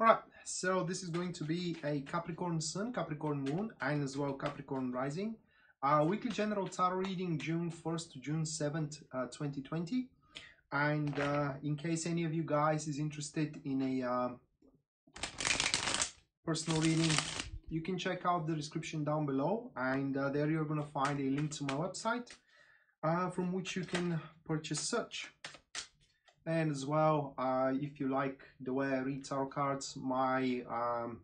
All right, so this is going to be a Capricorn Sun, Capricorn Moon, and as well Capricorn Rising. Uh, weekly general tarot reading June 1st to June 7th, uh, 2020. And uh, in case any of you guys is interested in a uh, personal reading, you can check out the description down below. And uh, there you're going to find a link to my website uh, from which you can purchase such and as well. Uh, if you like the way I read tarot cards my um,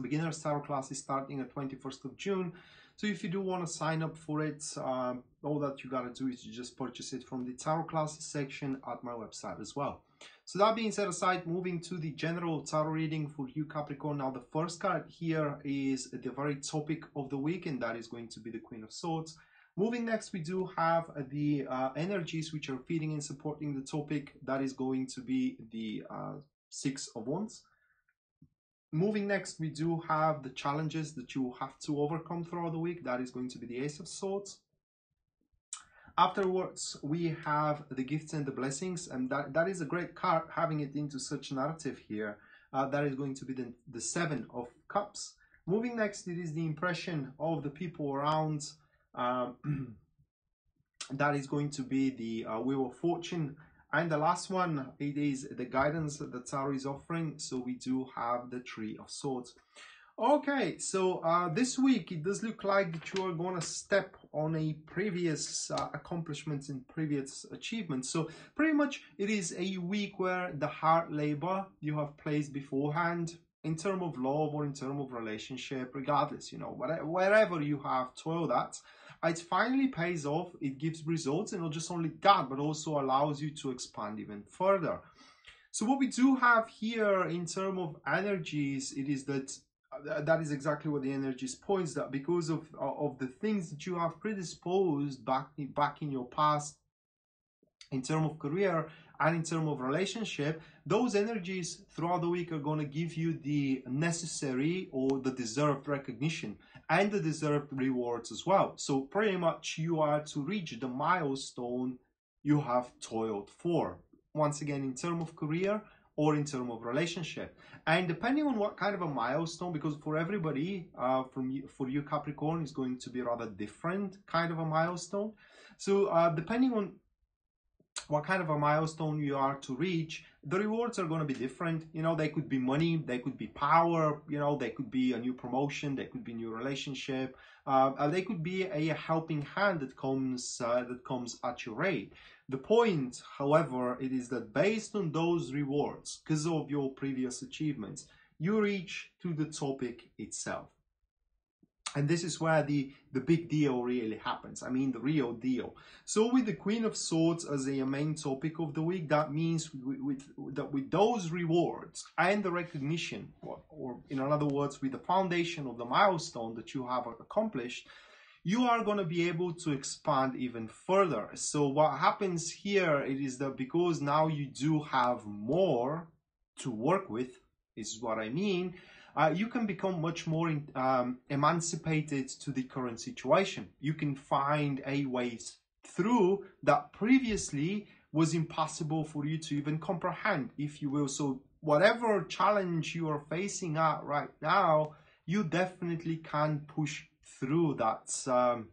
beginner's tarot class is starting at 21st of June. So if you do want to sign up for it um, all that you gotta do is just purchase it from the tarot classes section at my website as well. So that being set aside moving to the general tarot reading for you Capricorn. Now the first card here is the very topic of the week and that is going to be the Queen of Swords Moving next, we do have the uh, energies which are feeding and supporting the topic. That is going to be the uh, Six of Wands. Moving next, we do have the challenges that you have to overcome throughout the week. That is going to be the Ace of Swords. Afterwards, we have the gifts and the blessings, and that, that is a great card having it into such narrative here. Uh, that is going to be the, the Seven of Cups. Moving next, it is the impression of the people around that is going to be the uh, Wheel of Fortune. And the last one, it is the guidance that the Tarot is offering. So we do have the Three of Swords. Okay, so uh, this week it does look like that you are going to step on a previous uh, accomplishments and previous achievements. So pretty much it is a week where the hard labor you have placed beforehand in terms of love or in terms of relationship, regardless, you know, wherever you have toiled at, it finally pays off, it gives results, and not just only that, but also allows you to expand even further. So what we do have here in terms of energies, it is that uh, that is exactly what the energies points that because of uh, of the things that you have predisposed back back in your past in terms of career and in terms of relationship those energies throughout the week are going to give you the necessary or the deserved recognition and the deserved rewards as well. So pretty much you are to reach the milestone you have toiled for. Once again, in terms of career or in terms of relationship. And depending on what kind of a milestone, because for everybody, uh, from you, for you Capricorn, is going to be rather different kind of a milestone. So uh, depending on what kind of a milestone you are to reach, the rewards are going to be different. You know, they could be money, they could be power, you know, they could be a new promotion, they could be new relationship, uh, they could be a helping hand that comes uh, that comes at your aid. The point, however, it is that based on those rewards, because of your previous achievements, you reach to the topic itself. And this is where the, the big deal really happens. I mean, the real deal. So with the Queen of Swords as a main topic of the week, that means with, with that with those rewards and the recognition, or, or in other words, with the foundation of the milestone that you have accomplished, you are going to be able to expand even further. So what happens here it is that because now you do have more to work with, is what I mean uh, you can become much more in, um, emancipated to the current situation. You can find a ways through that previously was impossible for you to even comprehend, if you will. So whatever challenge you are facing at right now, you definitely can push through that um,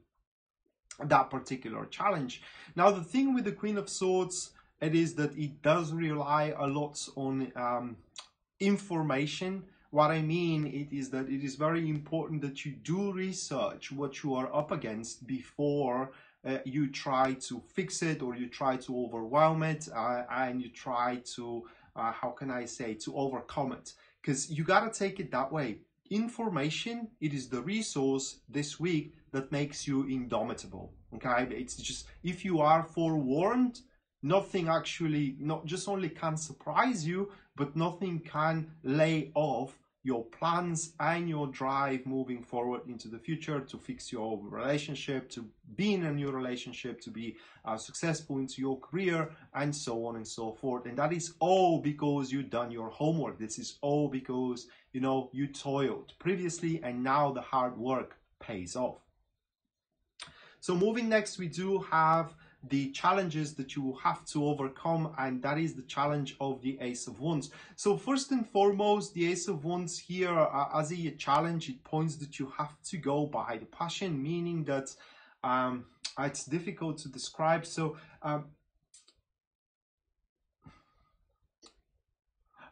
that particular challenge. Now, the thing with the Queen of Swords, it is that it does rely a lot on um, information what I mean it is that it is very important that you do research what you are up against before uh, you try to fix it or you try to overwhelm it uh, and you try to, uh, how can I say, to overcome it. Because you got to take it that way. Information, it is the resource this week that makes you indomitable. Okay, it's just if you are forewarned, nothing actually, not just only can surprise you, but nothing can lay off your plans and your drive moving forward into the future to fix your relationship, to be in a new relationship, to be uh, successful into your career, and so on and so forth. And that is all because you've done your homework. This is all because you know you toiled previously, and now the hard work pays off. So moving next, we do have the challenges that you will have to overcome, and that is the challenge of the Ace of Wands. So first and foremost, the Ace of Wands here, uh, as a challenge, it points that you have to go by the passion, meaning that um, it's difficult to describe. So um,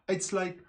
it's like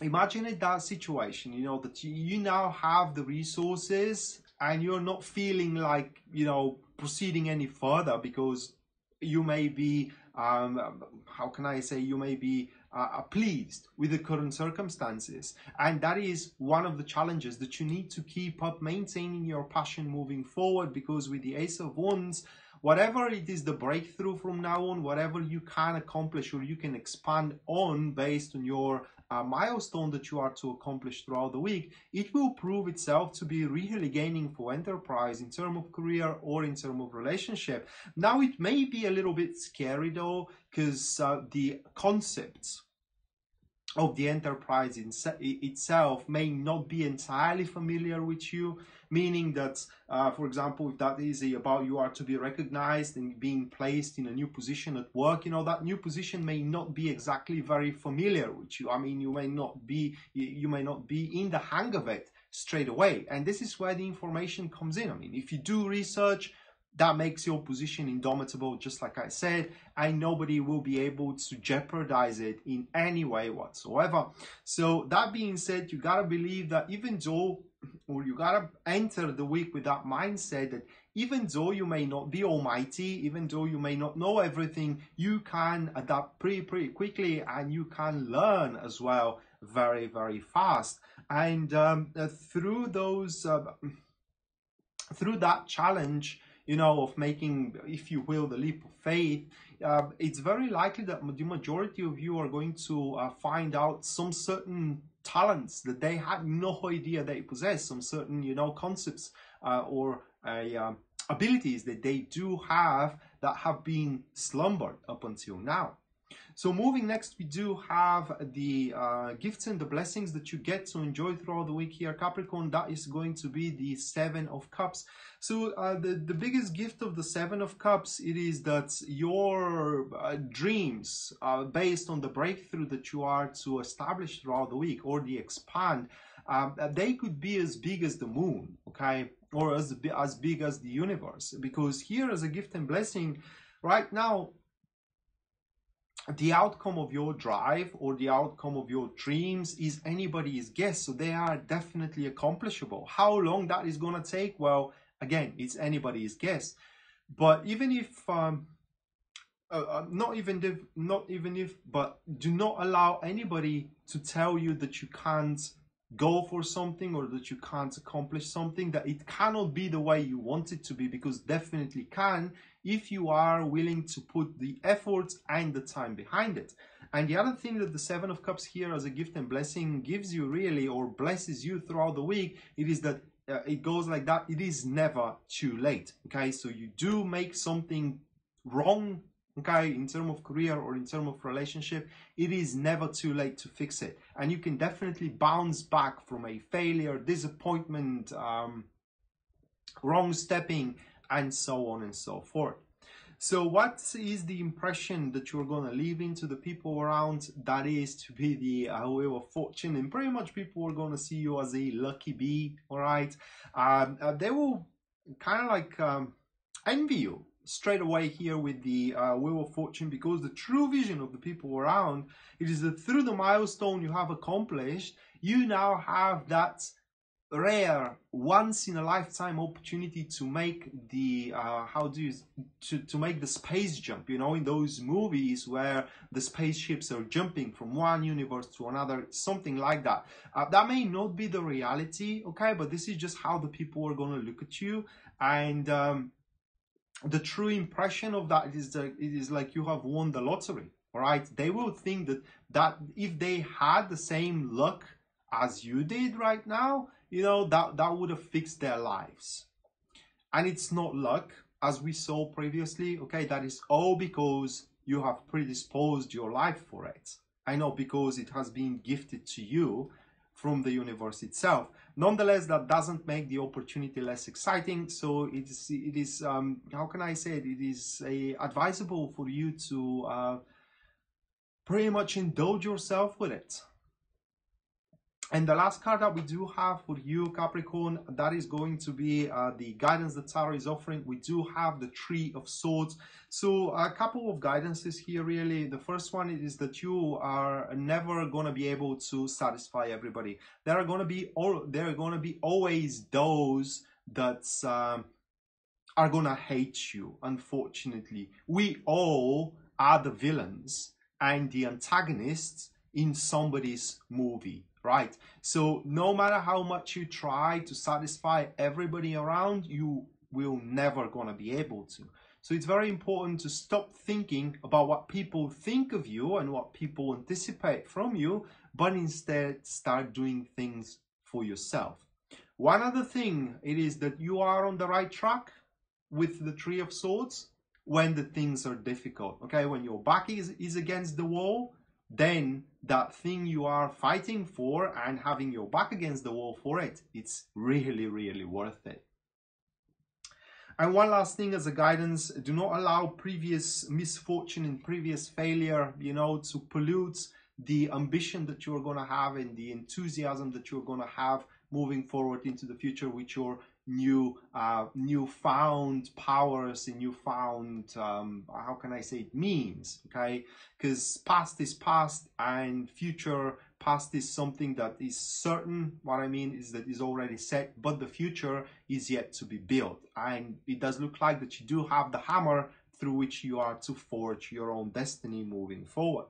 imagine it that situation you know that you, you now have the resources and you're not feeling like you know proceeding any further because you may be um, how can i say you may be uh, pleased with the current circumstances. And that is one of the challenges that you need to keep up maintaining your passion moving forward because with the ace of wands whatever it is the breakthrough from now on whatever you can accomplish or you can expand on based on your uh, milestone that you are to accomplish throughout the week, it will prove itself to be really gaining for enterprise in terms of career or in terms of relationship. Now, it may be a little bit scary though, because uh, the concepts of the enterprise itself may not be entirely familiar with you meaning that uh, for example if that is about you are to be recognized and being placed in a new position at work you know that new position may not be exactly very familiar with you. I mean you may not be you may not be in the hang of it straight away. And this is where the information comes in. I mean if you do research that makes your position indomitable, just like I said, and nobody will be able to jeopardize it in any way whatsoever. So that being said, you gotta believe that even though, or you gotta enter the week with that mindset that even though you may not be almighty, even though you may not know everything, you can adapt pretty, pretty quickly and you can learn as well very, very fast. And um, uh, through those, uh, through that challenge, you know, of making, if you will, the leap of faith, uh, it's very likely that the majority of you are going to uh, find out some certain talents that they had no idea they possess, some certain, you know, concepts uh, or um, abilities that they do have that have been slumbered up until now. So moving next, we do have the uh, gifts and the blessings that you get to enjoy throughout the week here. Capricorn, that is going to be the Seven of Cups. So uh, the, the biggest gift of the Seven of Cups, it is that your uh, dreams are based on the breakthrough that you are to establish throughout the week or the expand, um, they could be as big as the moon, okay? Or as, as big as the universe. Because here as a gift and blessing, right now, the outcome of your drive or the outcome of your dreams is anybody's guess. So they are definitely accomplishable. How long that is going to take? Well, again, it's anybody's guess. But even if, um, uh, uh, not even if, not even if, but do not allow anybody to tell you that you can't go for something or that you can't accomplish something that it cannot be the way you want it to be because definitely can if you are willing to put the effort and the time behind it. And the other thing that the seven of cups here as a gift and blessing gives you really or blesses you throughout the week it is that uh, it goes like that. It is never too late okay? So you do make something wrong okay in terms of career or in terms of relationship it is never too late to fix it. And you can definitely bounce back from a failure disappointment um, wrong stepping and so on and so forth. So what is the impression that you're going to leave into the people around? That is to be the uh, wheel of fortune. And pretty much people are going to see you as a lucky bee all right? Um, uh, they will kind of like um, envy you straight away here with the uh, Wheel of Fortune because the true vision of the people around it is that through the milestone you have accomplished, you now have that rare once in a lifetime opportunity to make the uh, how do you to, to make the space jump you know in those movies where the spaceships are jumping from one universe to another something like that. Uh, that may not be the reality okay but this is just how the people are going to look at you and um, the true impression of that is that it is like you have won the lottery right? They will think that that if they had the same luck as you did right now you know that that would have fixed their lives. And it's not luck as we saw previously okay? That is all because you have predisposed your life for it. I know because it has been gifted to you from the universe itself. Nonetheless, that doesn't make the opportunity less exciting. So it is, it is um, how can I say it? It is a, advisable for you to uh, pretty much indulge yourself with it. And the last card that we do have for you, Capricorn, that is going to be uh, the guidance that Tarot is offering. We do have the Tree of Swords. So a couple of guidances here, really. The first one is that you are never going to be able to satisfy everybody. There are going to be all. There are going to be always those that um, are going to hate you. Unfortunately, we all are the villains and the antagonists in somebody's movie right? So no matter how much you try to satisfy everybody around, you will never gonna be able to. So it's very important to stop thinking about what people think of you and what people anticipate from you, but instead start doing things for yourself. One other thing, it is that you are on the right track with the Tree of Swords when the things are difficult. Okay, when your back is, is against the wall, then that thing you are fighting for and having your back against the wall for it, it's really, really worth it. And one last thing as a guidance, do not allow previous misfortune and previous failure, you know, to pollute the ambition that you're going to have and the enthusiasm that you're going to have moving forward into the future with your new uh, newfound powers and newfound um, how can I say it means okay? Because past is past and future past is something that is certain. What I mean is that is already set but the future is yet to be built. And it does look like that you do have the hammer through which you are to forge your own destiny moving forward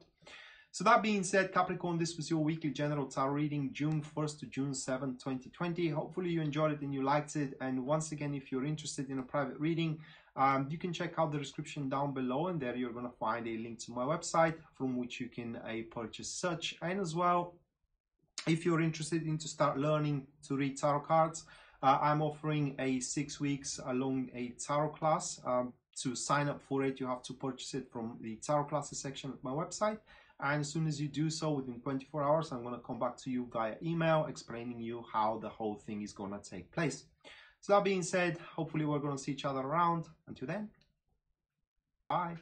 so that being said, Capricorn, this was your weekly general tarot reading, June 1st to June 7th, 2020. Hopefully you enjoyed it and you liked it. And once again, if you're interested in a private reading, um, you can check out the description down below and there you're going to find a link to my website from which you can uh, purchase such. And as well, if you're interested in to start learning to read tarot cards, uh, I'm offering a six weeks along a tarot class. Um, to sign up for it, you have to purchase it from the tarot classes section of my website and as soon as you do so within 24 hours i'm going to come back to you via email explaining you how the whole thing is going to take place. So that being said hopefully we're going to see each other around. Until then bye